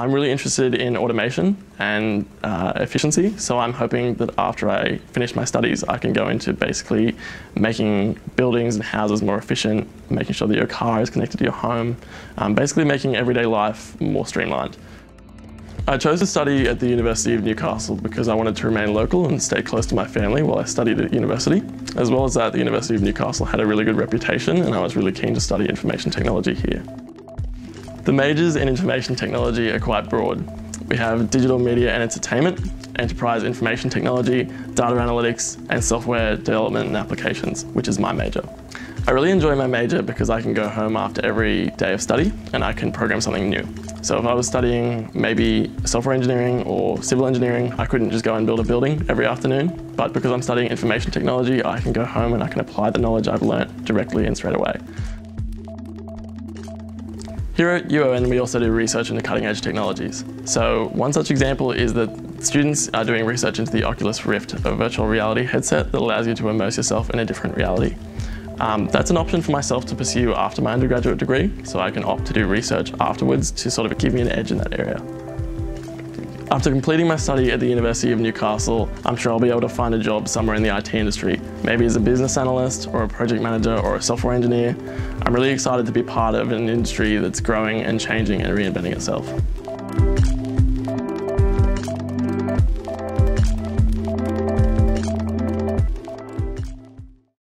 I'm really interested in automation and uh, efficiency, so I'm hoping that after I finish my studies, I can go into basically making buildings and houses more efficient, making sure that your car is connected to your home, um, basically making everyday life more streamlined. I chose to study at the University of Newcastle because I wanted to remain local and stay close to my family while I studied at university. As well as that, the University of Newcastle had a really good reputation and I was really keen to study information technology here. The majors in information technology are quite broad. We have digital media and entertainment, enterprise information technology, data analytics, and software development and applications, which is my major. I really enjoy my major because I can go home after every day of study and I can program something new. So if I was studying maybe software engineering or civil engineering, I couldn't just go and build a building every afternoon. But because I'm studying information technology, I can go home and I can apply the knowledge I've learnt directly and straight away. Here at UON, we also do research into cutting edge technologies. So one such example is that students are doing research into the Oculus Rift, a virtual reality headset that allows you to immerse yourself in a different reality. Um, that's an option for myself to pursue after my undergraduate degree, so I can opt to do research afterwards to sort of give me an edge in that area. After completing my study at the University of Newcastle, I'm sure I'll be able to find a job somewhere in the IT industry, maybe as a business analyst or a project manager or a software engineer. I'm really excited to be part of an industry that's growing and changing and reinventing itself.